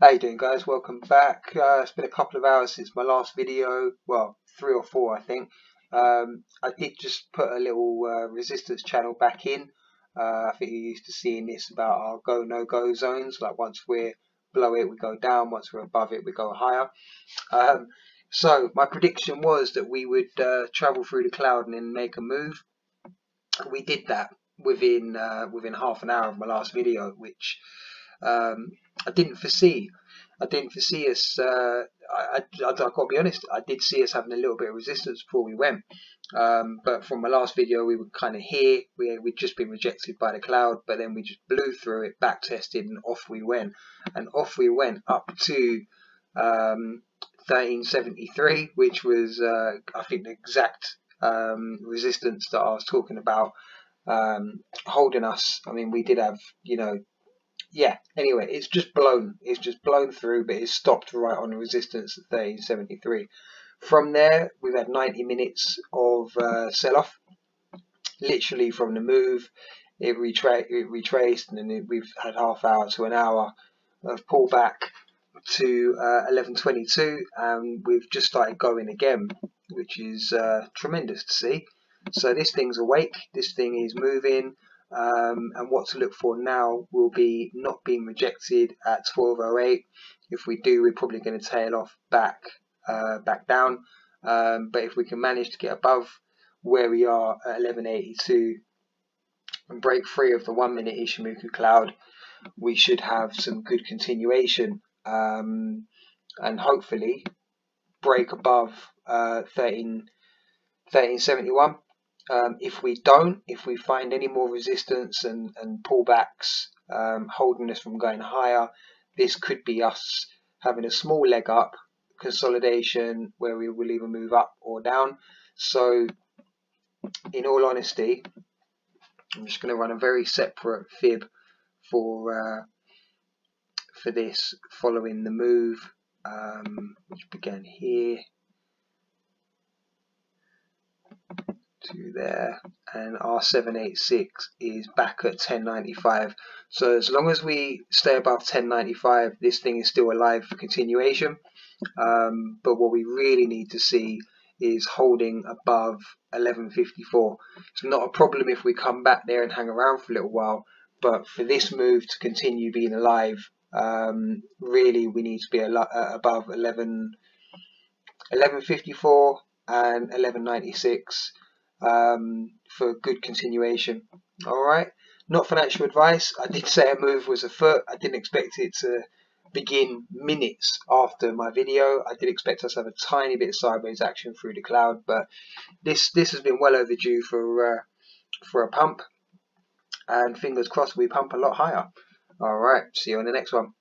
How you doing guys? Welcome back. Uh, it's been a couple of hours since my last video. Well, three or four I think. Um, I did just put a little uh, resistance channel back in. Uh, I think you're used to seeing this about our go no go zones. Like once we're below it we go down, once we're above it we go higher. Um, so my prediction was that we would uh, travel through the cloud and then make a move. We did that within uh, within half an hour of my last video, which um, I didn't foresee. I didn't foresee us. Uh, I, I, have got to be honest. I did see us having a little bit of resistance before we went. Um, but from my last video, we were kind of here. We we'd just been rejected by the cloud, but then we just blew through it, back tested, and off we went. And off we went up to um, 1373, which was uh, I think the exact um, resistance that I was talking about um, holding us. I mean, we did have you know yeah, anyway, it's just blown. It's just blown through, but it's stopped right on resistance at 1373. From there, we've had 90 minutes of uh, sell-off. Literally from the move, it, retra it retraced, and then it, we've had half hour to an hour of pullback to uh, 11.22, and we've just started going again, which is uh, tremendous to see. So this thing's awake. This thing is moving. Um, and what to look for now will be not being rejected at 1208. If we do, we're probably going to tail off back uh, back down. Um, but if we can manage to get above where we are at 1182 and break free of the one minute Ichimoku cloud, we should have some good continuation um, and hopefully break above uh, 13, 1371 um, if we don't, if we find any more resistance and, and pullbacks um, holding us from going higher, this could be us having a small leg up consolidation where we will either move up or down. So, in all honesty, I'm just going to run a very separate fib for uh, for this following the move, um, which began here there. And R786 is back at 1095 so as long as we stay above 1095 this thing is still alive for continuation. Um, but what we really need to see is holding above 1154 it's not a problem if we come back there and hang around for a little while but for this move to continue being alive um, really we need to be uh, above 11 1154 and 1196 um, for good continuation. All right, not financial advice. I did say a move was afoot. I didn't expect it to begin minutes after my video. I did expect us to have a tiny bit of sideways action through the cloud, but this this has been well overdue for uh, for a pump. And fingers crossed we pump a lot higher. All right, see you on the next one.